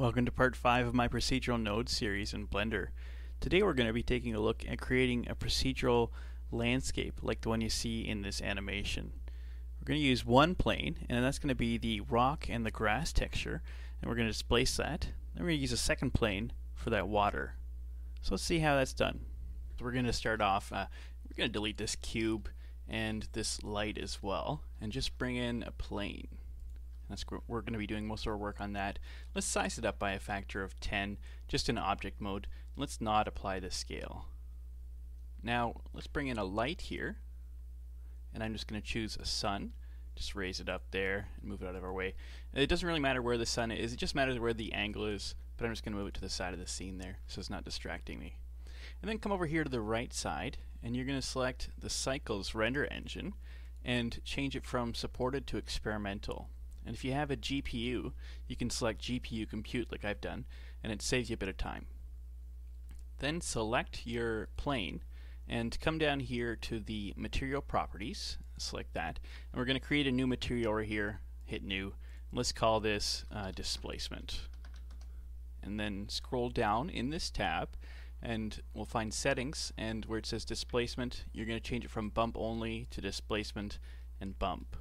Welcome to part 5 of my procedural node series in Blender. Today we're going to be taking a look at creating a procedural landscape like the one you see in this animation. We're going to use one plane and that's going to be the rock and the grass texture and we're going to displace that. Then we're going to use a second plane for that water. So let's see how that's done. So we're going to start off, uh, we're going to delete this cube and this light as well and just bring in a plane. That's we're going to be doing most of our work on that. Let's size it up by a factor of 10 just in object mode. Let's not apply the scale. Now let's bring in a light here and I'm just going to choose a sun. Just raise it up there and move it out of our way. It doesn't really matter where the sun is, it just matters where the angle is, but I'm just going to move it to the side of the scene there so it's not distracting me. And then come over here to the right side and you're going to select the Cycles render engine and change it from supported to experimental. And if you have a GPU, you can select GPU compute like I've done, and it saves you a bit of time. Then select your plane and come down here to the material properties, select that, and we're going to create a new material over here, hit new, let's call this uh, displacement. And then scroll down in this tab and we'll find settings and where it says displacement you're going to change it from bump only to displacement and bump.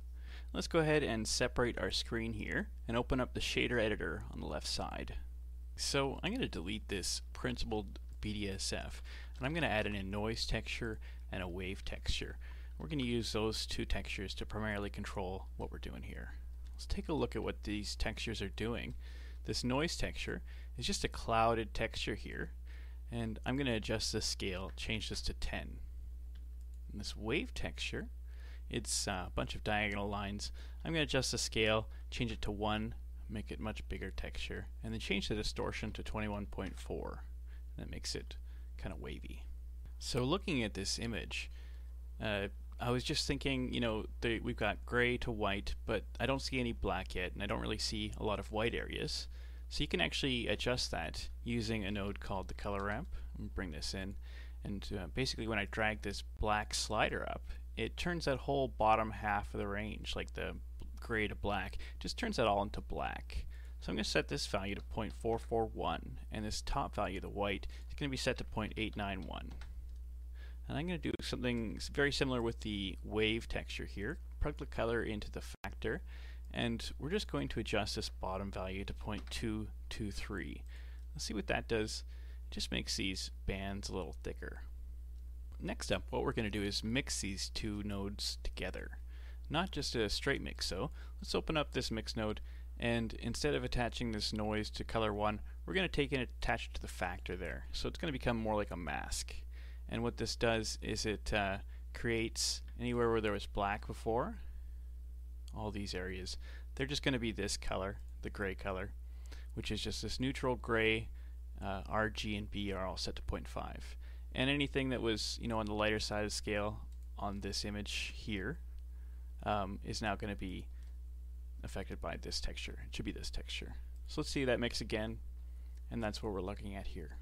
Let's go ahead and separate our screen here and open up the shader editor on the left side. So I'm going to delete this principled BDSF and I'm going to add in a noise texture and a wave texture. We're going to use those two textures to primarily control what we're doing here. Let's take a look at what these textures are doing. This noise texture is just a clouded texture here and I'm going to adjust the scale, change this to 10. And this wave texture it's uh, a bunch of diagonal lines. I'm going to adjust the scale, change it to 1, make it much bigger texture, and then change the distortion to 21.4. That makes it kind of wavy. So looking at this image, uh, I was just thinking, you know, we've got gray to white, but I don't see any black yet, and I don't really see a lot of white areas. So you can actually adjust that using a node called the color ramp. Bring this in, and uh, basically when I drag this black slider up, it turns that whole bottom half of the range, like the gray to black, just turns that all into black. So I'm going to set this value to 0.441 and this top value, the white, is going to be set to 0.891. And I'm going to do something very similar with the wave texture here. Plug the color into the factor and we're just going to adjust this bottom value to 0.223. Let's see what that does. It just makes these bands a little thicker. Next up, what we're going to do is mix these two nodes together. Not just a straight mix, so let's open up this mix node and instead of attaching this noise to color 1, we're going to take it and attach it to the factor there. So it's going to become more like a mask. And what this does is it uh, creates anywhere where there was black before, all these areas, they're just going to be this color, the gray color, which is just this neutral gray. Uh, R, G, and B are all set to 0.5 and anything that was you know on the lighter side of the scale on this image here um, is now going to be affected by this texture. It should be this texture. So let's see that mix again and that's what we're looking at here.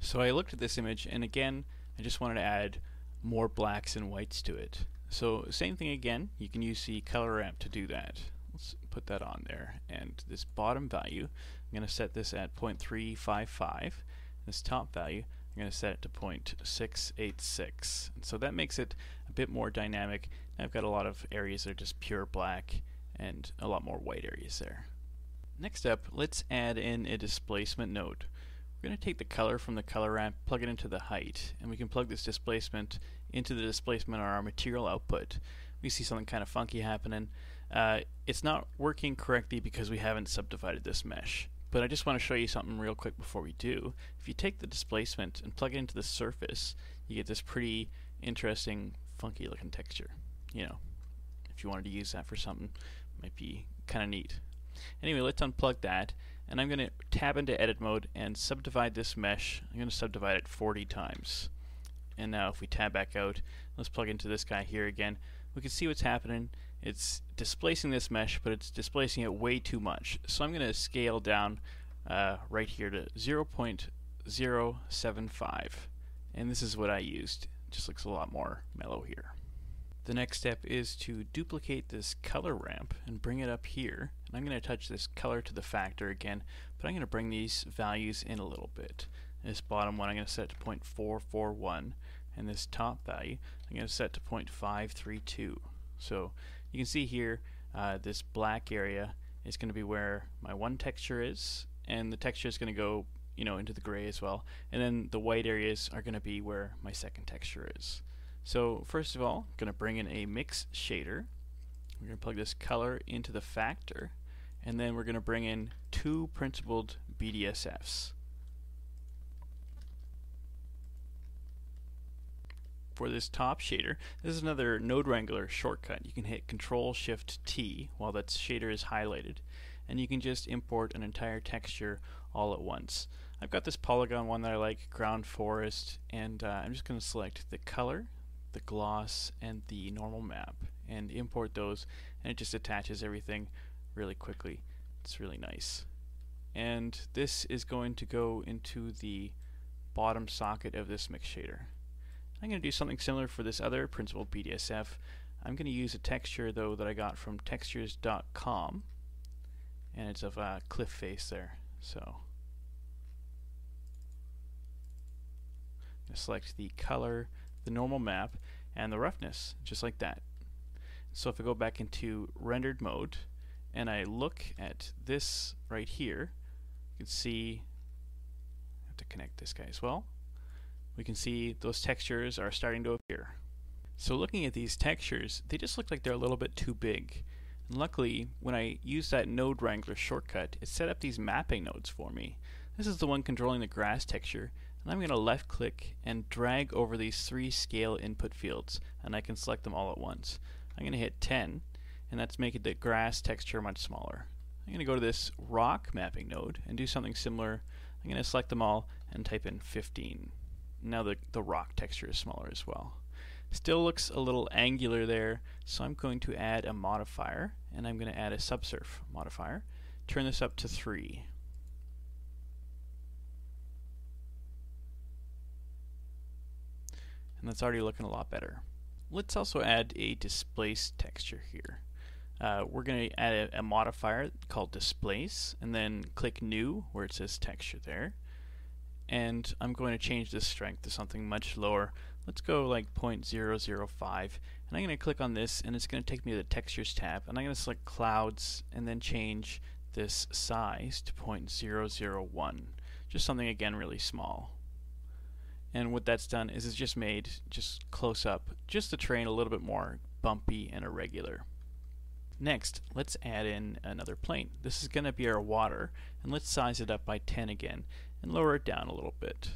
So I looked at this image and again I just wanted to add more blacks and whites to it. So same thing again, you can use the color ramp to do that. Let's put that on there and this bottom value I'm going to set this at 0.355 this top value I'm going to set it to 0.686. And so that makes it a bit more dynamic. I've got a lot of areas that are just pure black and a lot more white areas there. Next up, let's add in a displacement node. We're going to take the color from the color ramp, plug it into the height, and we can plug this displacement into the displacement on our material output. We see something kind of funky happening. Uh, it's not working correctly because we haven't subdivided this mesh. But I just want to show you something real quick before we do. If you take the displacement and plug it into the surface, you get this pretty interesting, funky looking texture. You know, if you wanted to use that for something, might be kind of neat. Anyway, let's unplug that, and I'm going to tab into edit mode and subdivide this mesh. I'm going to subdivide it 40 times. And now if we tab back out, let's plug into this guy here again. We can see what's happening it's displacing this mesh, but it's displacing it way too much. So I'm going to scale down uh, right here to 0.075. And this is what I used. It just looks a lot more mellow here. The next step is to duplicate this color ramp and bring it up here. And I'm going to touch this color to the factor again, but I'm going to bring these values in a little bit. This bottom one I'm going to set to 0.441, and this top value I'm going to set to 0.532. So you can see here uh, this black area is going to be where my one texture is, and the texture is going to go you know into the gray as well, and then the white areas are going to be where my second texture is. So first of all, I'm going to bring in a mix shader. We're going to plug this color into the factor, and then we're going to bring in two principled BDSFs. For this top shader, this is another Node Wrangler shortcut. You can hit Control Shift T while that shader is highlighted, and you can just import an entire texture all at once. I've got this Poliigon one that I like, ground forest, and uh, I'm just going to select the color, the gloss, and the normal map, and import those, and it just attaches everything really quickly. It's really nice. And this is going to go into the bottom socket of this mix shader. I'm going to do something similar for this other principled BDSF. I'm going to use a texture though that I got from textures.com and it's of a cliff face there. So select the color, the normal map, and the roughness, just like that. So if I go back into rendered mode and I look at this right here, you can see I have to connect this guy as well we can see those textures are starting to appear. So looking at these textures, they just look like they're a little bit too big. And luckily, when I used that Node Wrangler shortcut, it set up these mapping nodes for me. This is the one controlling the grass texture, and I'm going to left click and drag over these three scale input fields, and I can select them all at once. I'm going to hit 10, and that's making the grass texture much smaller. I'm going to go to this rock mapping node and do something similar. I'm going to select them all and type in 15. Now the, the rock texture is smaller as well. Still looks a little angular there, so I'm going to add a modifier, and I'm going to add a subsurf modifier. Turn this up to 3. And that's already looking a lot better. Let's also add a displace texture here. Uh, we're going to add a, a, modifier called displace, and then click new where it says texture there and I'm going to change this strength to something much lower. Let's go like 0.005 and I'm going to click on this and it's going to take me to the textures tab and I'm going to select clouds and then change this size to 0.001 just something again really small. And what that's done is it's just made just close up just the terrain a little bit more bumpy and irregular. Next let's add in another plane. This is going to be our water and let's size it up by 10 again and lower it down a little bit.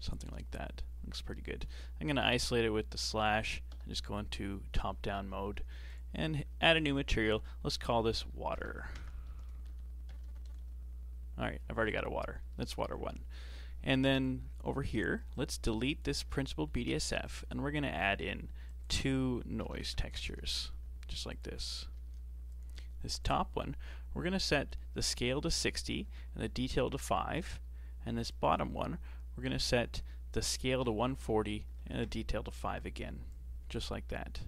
Something like that. Looks pretty good. I'm going to isolate it with the slash and just go into top-down mode and add a new material. Let's call this water. Alright, I've already got a water. That's water 1. And then over here, let's delete this principled BDSF and we're going to add in two noise textures, just like this. This top one, we're going to set the scale to 60 and the detail to 5 and this bottom one, we're going to set the scale to 140 and the detail to 5 again, just like that.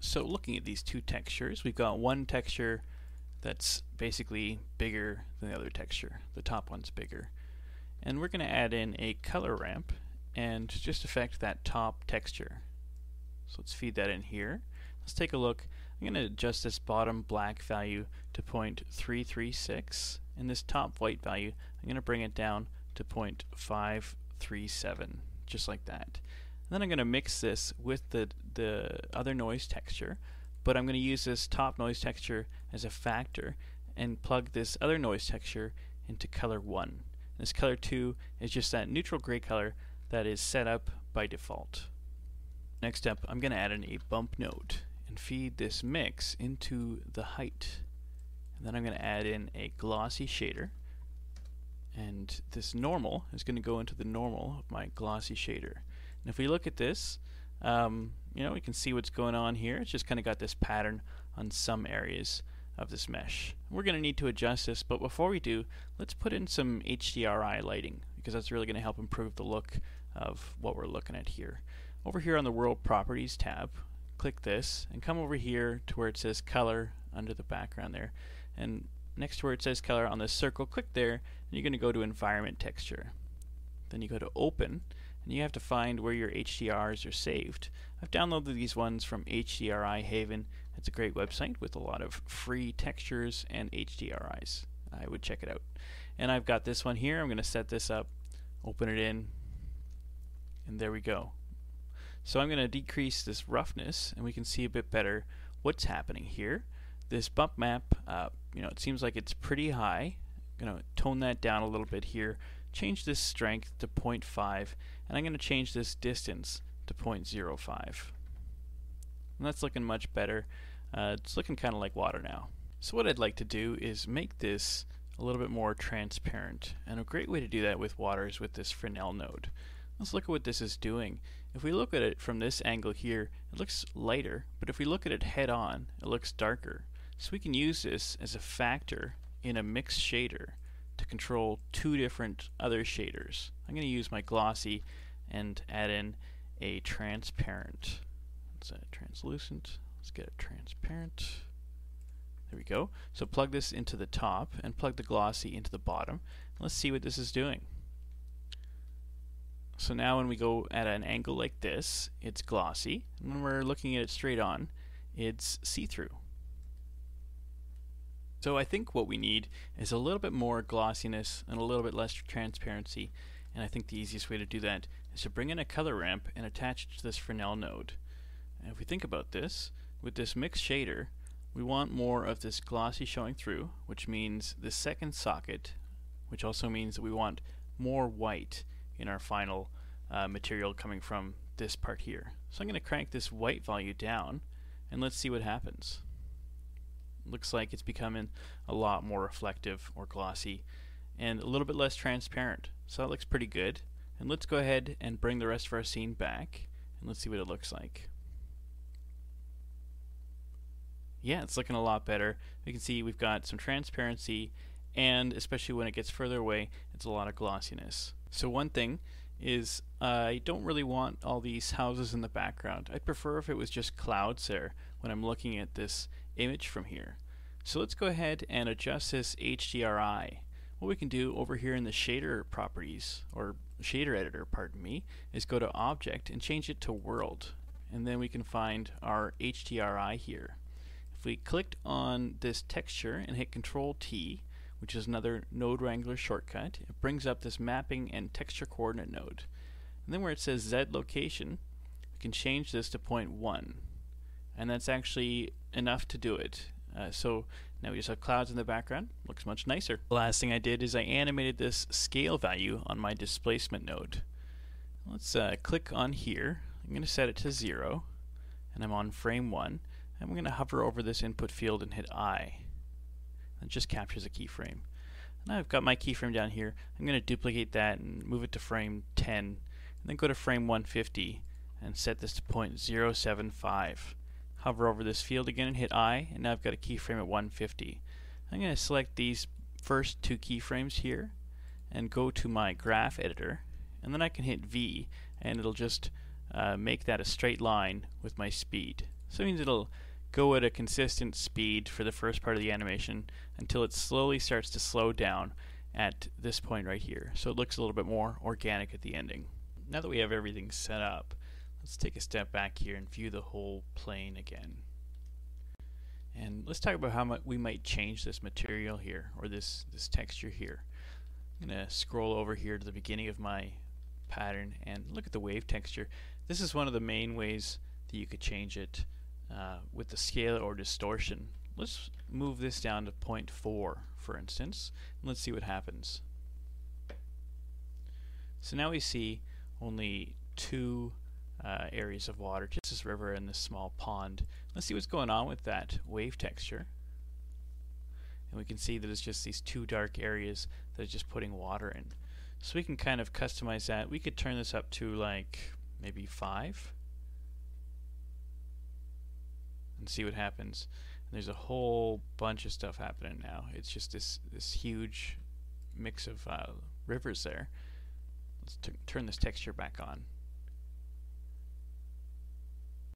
So looking at these two textures, we've got one texture that's basically bigger than the other texture. The top one's bigger. And we're going to add in a color ramp and just affect that top texture. So let's feed that in here. Let's take a look. I'm going to adjust this bottom black value to 0.336 and this top white value I'm going to bring it down to 0.537 just like that. And then I'm going to mix this with the, the other noise texture but I'm going to use this top noise texture as a factor and plug this other noise texture into color 1. This color 2 is just that neutral gray color that is set up by default. Next up, I'm going to add in a bump node and feed this mix into the height. Then I'm going to add in a glossy shader and this normal is going to go into the normal of my glossy shader. And if we look at this, um, you know, we can see what's going on here. It's just kind of got this pattern on some areas of this mesh. We're going to need to adjust this, but before we do, let's put in some HDRI lighting because that's really going to help improve the look of what we're looking at here. Over here on the World Properties tab, click this and come over here to where it says color under the background there and next to where it says color on this circle click there and you're going to go to environment texture then you go to open and you have to find where your HDRs are saved. I've downloaded these ones from HDRI Haven. It's a great website with a lot of free textures and HDRIs. I would check it out. And I've got this one here. I'm going to set this up, open it in, and there we go. So I'm going to decrease this roughness and we can see a bit better what's happening here. This bump map, uh, you know, it seems like it's pretty high. I'm going to tone that down a little bit here, change this strength to 0.5, and I'm going to change this distance to 0.05. And that's looking much better. Uh, it's looking kind of like water now. So what I'd like to do is make this a little bit more transparent. And a great way to do that with water is with this Fresnel node. Let's look at what this is doing. If we look at it from this angle here, it looks lighter, but if we look at it head on, it looks darker. So we can use this as a factor in a mixed shader to control two different other shaders. I'm going to use my glossy and add in a transparent. Let's add translucent. Let's get it transparent. There we go. So plug this into the top and plug the glossy into the bottom. Let's see what this is doing. So now when we go at an angle like this, it's glossy. And when we're looking at it straight on, it's see-through. So I think what we need is a little bit more glossiness and a little bit less transparency. And I think the easiest way to do that is to bring in a color ramp and attach it to this Fresnel node. And if we think about this, with this mixed shader, we want more of this glossy showing through, which means the second socket, which also means that we want more white in our final uh, material coming from this part here. So I'm going to crank this white value down and let's see what happens. Looks like it's becoming a lot more reflective or glossy and a little bit less transparent. So that looks pretty good. And let's go ahead and bring the rest of our scene back and let's see what it looks like. Yeah, it's looking a lot better. We can see we've got some transparency and especially when it gets further away, it's a lot of glossiness. So one thing is I don't really want all these houses in the background. I'd prefer if it was just clouds there when I'm looking at this image from here. So let's go ahead and adjust this HDRI. What we can do over here in the shader properties, or shader editor, pardon me, is go to Object and change it to World. And then we can find our HDRI here. If we clicked on this texture and hit Control T, which is another Node Wrangler shortcut, it brings up this mapping and texture coordinate node. And then where it says Z location, we can change this to point 1. And that's actually enough to do it. Uh, so now we just have clouds in the background. Looks much nicer. The last thing I did is I animated this scale value on my displacement node. Let's uh, click on here. I'm going to set it to 0. And I'm on frame 1. I'm going to hover over this input field and hit I. It just captures a keyframe. Now I've got my keyframe down here. I'm going to duplicate that and move it to frame 10. And then go to frame 150 and set this to 0.075. Hover over this field again and hit I, and now I've got a keyframe at 150. I'm going to select these first two keyframes here and go to my graph editor and then I can hit V and it'll just uh, make that a straight line with my speed. So it means it'll go at a consistent speed for the first part of the animation until it slowly starts to slow down at this point right here. So it looks a little bit more organic at the ending. Now that we have everything set up, let's take a step back here and view the whole plane again. And let's talk about how we might change this material here, or this, this texture here. I'm going to scroll over here to the beginning of my pattern and look at the wave texture. This is one of the main ways that you could change it uh, with the scale or distortion. Let's move this down to 0.4 for instance and let's see what happens. So now we see only two uh, areas of water, just this river and this small pond. Let's see what's going on with that wave texture. And we can see that it's just these two dark areas that are just putting water in. So we can kind of customize that. We could turn this up to like maybe 5 and see what happens. And there's a whole bunch of stuff happening now. It's just this this huge mix of uh, rivers there. Let's turn this texture back on.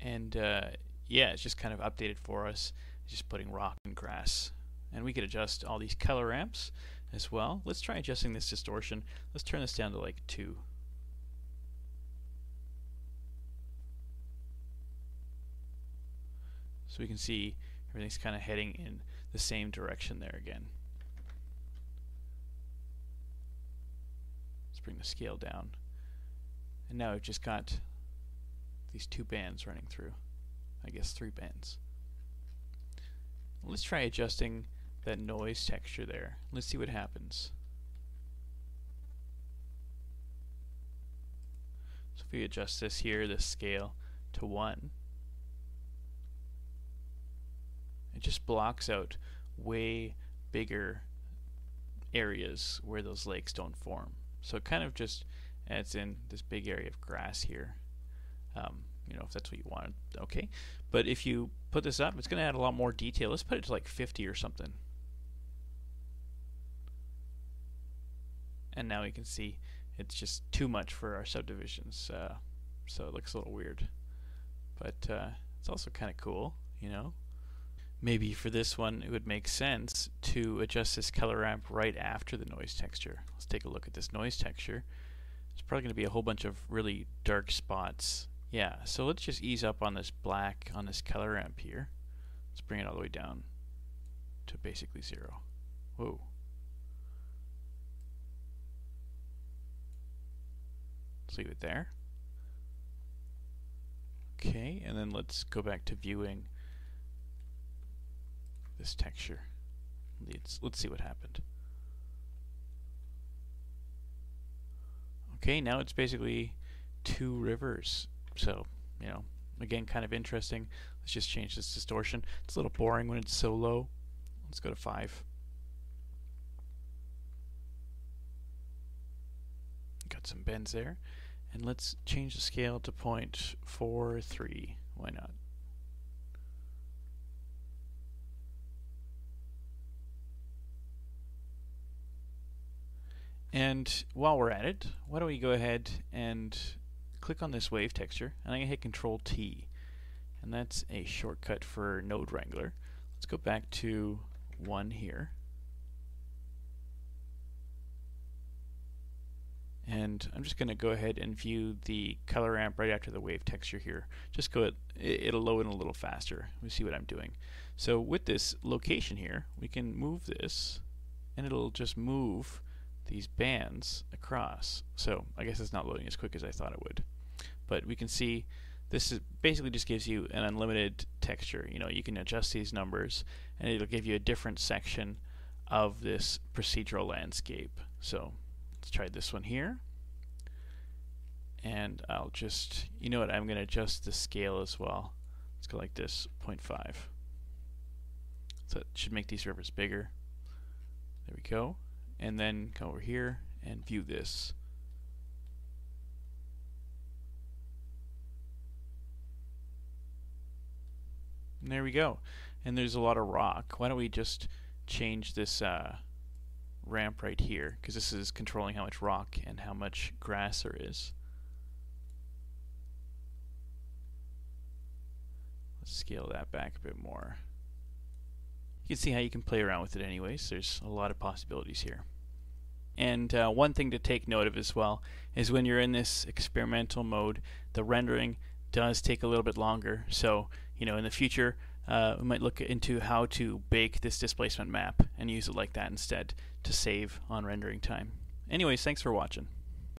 And uh, yeah, it's just kind of updated for us. It's just putting rock and grass. And we could adjust all these color ramps as well. Let's try adjusting this distortion. Let's turn this down to like 2. So we can see everything's kind of heading in the same direction there again. Let's bring the scale down. And now we've just got these two bands running through. I guess three bands. Let's try adjusting that noise texture there. Let's see what happens. So if we adjust this here, the scale to 1, it just blocks out way bigger areas where those lakes don't form. So it kind of just adds in this big area of grass here. Um, you know, if that's what you want, okay. But if you put this up, it's going to add a lot more detail. Let's put it to like 50 or something. And now we can see it's just too much for our subdivisions. Uh, so it looks a little weird. But uh, it's also kind of cool, you know maybe for this one it would make sense to adjust this color ramp right after the noise texture. Let's take a look at this noise texture. It's probably going to be a whole bunch of really dark spots. Yeah, so let's just ease up on this black on this color ramp here. Let's bring it all the way down to basically zero. Whoa. Let's leave it there. Okay, and then let's go back to viewing this texture. Let's, let's see what happened. Okay, now it's basically two rivers. So, you know, again, kind of interesting. Let's just change this distortion. It's a little boring when it's so low. Let's go to 5. Got some bends there. And let's change the scale to 0.43. Why not? And while we're at it, why don't we go ahead and click on this wave texture, and I'm going to hit Control T. And that's a shortcut for Node Wrangler. Let's go back to 1 here. And I'm just going to go ahead and view the color ramp right after the wave texture here. Just go, it'll load in a little faster. We see what I'm doing. So with this location here, we can move this, and it'll just move these bands across. So I guess it's not loading as quick as I thought it would. But we can see this is basically just gives you an unlimited texture. You know, you can adjust these numbers and it'll give you a different section of this procedural landscape. So let's try this one here. And I'll just, you know what, I'm going to adjust the scale as well. Let's go like this, 0.5. So it should make these rivers bigger. There we go and then come over here and view this. And there we go. And there's a lot of rock. Why don't we just change this uh, ramp right here because this is controlling how much rock and how much grass there is. Let's scale that back a bit more. You can see how you can play around with it anyways. There's a lot of possibilities here. And uh, one thing to take note of as well is when you're in this experimental mode, the rendering does take a little bit longer. So, you know, in the future, uh, we might look into how to bake this displacement map and use it like that instead to save on rendering time. Anyways, thanks for watching.